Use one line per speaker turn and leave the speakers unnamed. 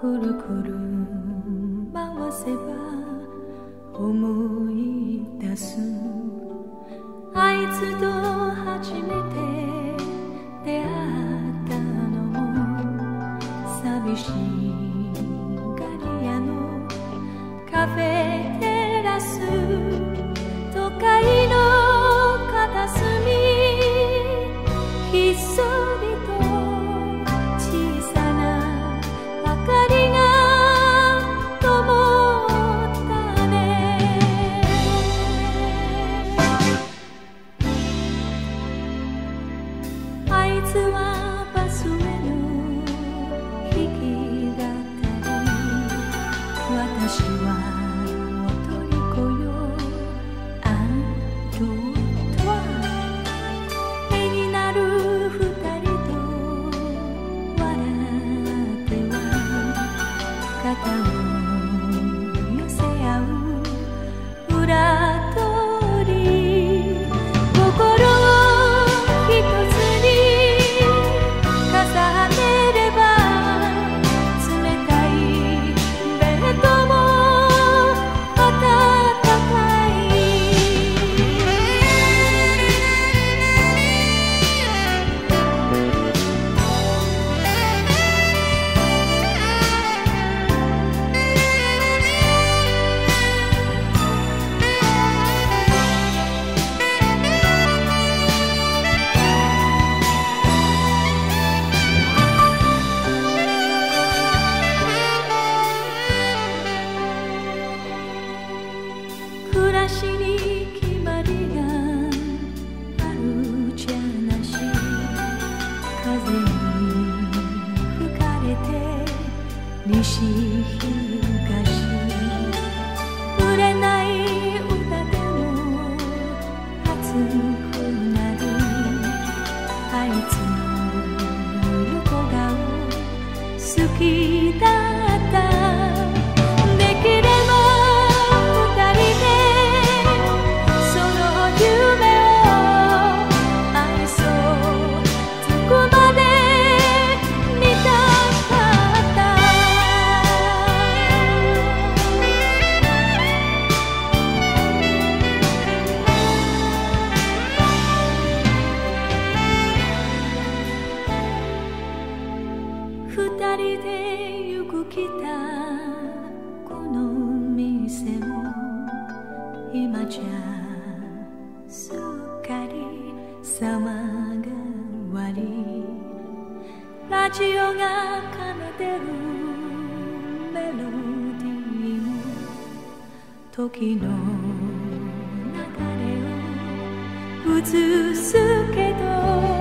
くるくる。回せば思い出す。あいつと初めて出会ったのも寂しがり屋のカフェテラス。都会の片隅。itu 期待。たこの店も今じゃすっかり様変わりラジオが奏でるメロディーも時の流れを映すけど